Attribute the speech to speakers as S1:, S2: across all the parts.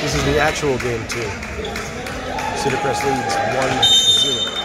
S1: This is the actual game too. Cedar Crest leads 1-0.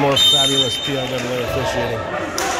S1: More fabulous PLWA officiating.